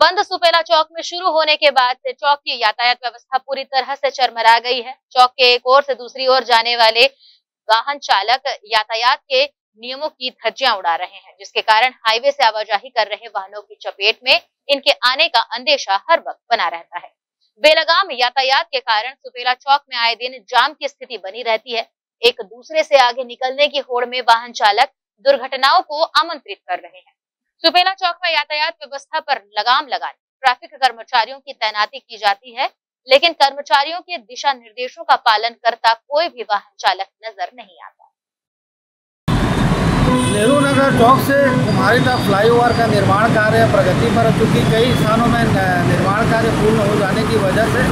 बंद सुपेला चौक में शुरू होने के बाद से चौक की यातायात व्यवस्था पूरी तरह से चरमरा गई है। चौक के एक ओर से दूसरी ओर जाने वाले वाहन चालक यातायात के नियमों की धज्जियाँ उड़ा रहे हैं, जिसके कारण हाईवे से आवाजाही कर रहे वाहनों की चपेट में इनके आने का अंदेशा हर वक्त बना रहता है। बेलगाम यातायात के कारण सुपेला चौक में आए दिन जाम की स्थिति बनी रहती है। एक दूसरे से आगे निकलने की होड़ में वाहन चालक दुर्घटनाओं को आमंत्रित कर रहे हैं। सुपेला चौक में यातायात व्यवस्था पर लगाम लगाने ट्रैफ़िक कर्मचारियों की तैनाती की जाती है, लेकिन कर्मचारियों के दिशा निर्देशों का पालन करता कोई भी वाहन चालक नज़र नहीं आता। नेहरू नगर चौक से कुमारी तक फ्लाईओवर का निर्माण कार्य प्रगति पर चूँकि। कई स्थानों में निर्माण कार्य पूर्ण हो जाने की वजह से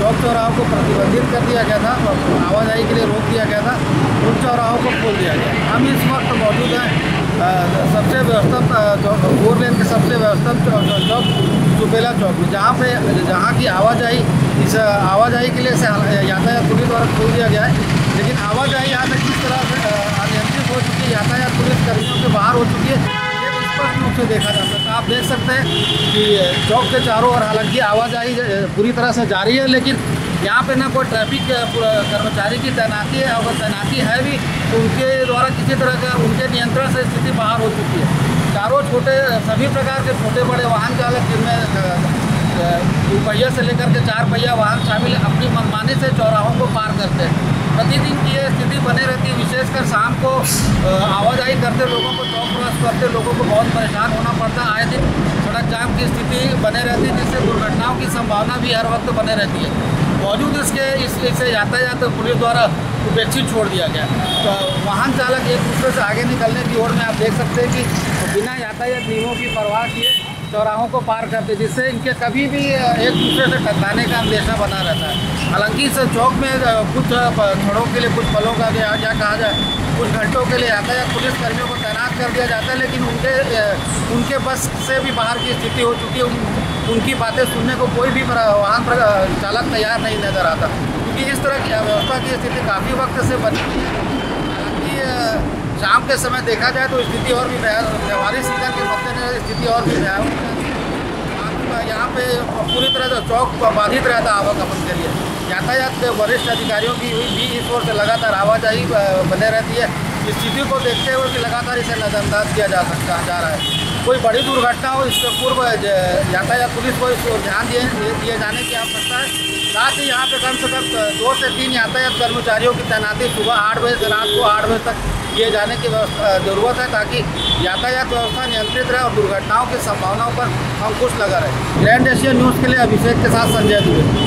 चौक चौराहों को प्रतिबंधित कर दिया गया था आवाजाही के लिए रोक दिया गया था। उन चौराहों को खोल दिया गया। हम इस वक्त मौजूद हैं सबसे व्यवस्थित फोर लेन के सबसे व्यवस्थित चौक चुपेला चौक में, जहाँ पे, जहाँ की आवाजाही, इस आवाजाही के लिए यातायात पुलिस द्वारा खोल दिया गया है। लेकिन आवाजाही यहाँ तक किस तरह से अनियंत्रित हो चुकी है, यातायात पुलिस कर्मियों के बाहर हो चुकी है स्पष्ट रूप से देखा जा सकता है। आप देख सकते हैं कि चौक के चारों ओर हालाँकि आवाजाही पूरी तरह से जारी है, लेकिन यहाँ पे ना कोई ट्रैफ़िक कर्मचारी की तैनाती है, अगर तैनाती है भी तो उनके द्वारा किसी तरह का उनके नियंत्रण से स्थिति बाहर हो चुकी है। चारों छोटे, सभी प्रकार के छोटे बड़े वाहन चालक, जिनमें दो पहिया से लेकर के चार पहिया वाहन शामिल अपनी मनमानी से चौराहों को पार करते हैं। प्रतिदिन की यह स्थिति बने रहती है, विशेषकर शाम को आवाजाही करते लोगों को, चौक क्रॉस करते लोगों को बहुत परेशान होना पड़ता है। आए दिन सड़क जाम की स्थिति बने रहती है, जिससे दुर्घटनाओं की संभावना भी हर वक्त बने रहती है। मौजूद इसके इस इसे यातायात पुलिस द्वारा उपेक्षित छोड़ दिया गया। तो वाहन चालक एक दूसरे से आगे निकलने की ओर में आप देख सकते हैं कि बिना यातायात नियमों की परवाह किए चौराहों को पार करते जिससे इनके कभी भी एक दूसरे से टकराने का अंदेशा बना रहता है। हालाँकि इस चौक में कुछ क्षणों के लिए, कुछ पलों का क्या कहा जाए, कुछ घंटों के लिए यातायात पुलिस कर्मियों को तैनात कर दिया जाता है, लेकिन उनके उनके बस से भी बाहर की स्थिति हो चुकी है उनकी बातें सुनने को कोई भी वाहन चालक तैयार नहीं नज़र आता। क्योंकि इस तरह की अव्यवस्था की स्थिति काफ़ी वक्त से बनी हुई है। हालाँकि शाम के समय देखा जाए तो स्थिति और भी व्यवहारिक सीज़न के मद्देनजर स्थिति और भी यहाँ पे पूरी तरह से चौक बाधित रहता आवागमन के लिए। यातायात के वरिष्ठ अधिकारियों की भी इस ओर से लगातार आवाजाही बने रहती है। स्थिति को देखते हुए कि लगातार इसे नज़रअंदाज किया जा सकता जा रहा है। कोई बड़ी दुर्घटना हो, इससे पूर्व यातायात पुलिस को इस ध्यान दिए दिए जाने की आवश्यकता है। साथ ही यहाँ पे कम से कम दो से तीन यातायात कर्मचारियों की तैनाती सुबह आठ बजे से रात को आठ बजे तक किए जाने की ज़रूरत है ताकि यातायात व्यवस्था नियंत्रित रहे और दुर्घटनाओं की संभावनाओं पर अंकुश लगा रहे। ग्रैंड एशिया न्यूज़ के लिए अभिषेक के साथ संजय दुबे।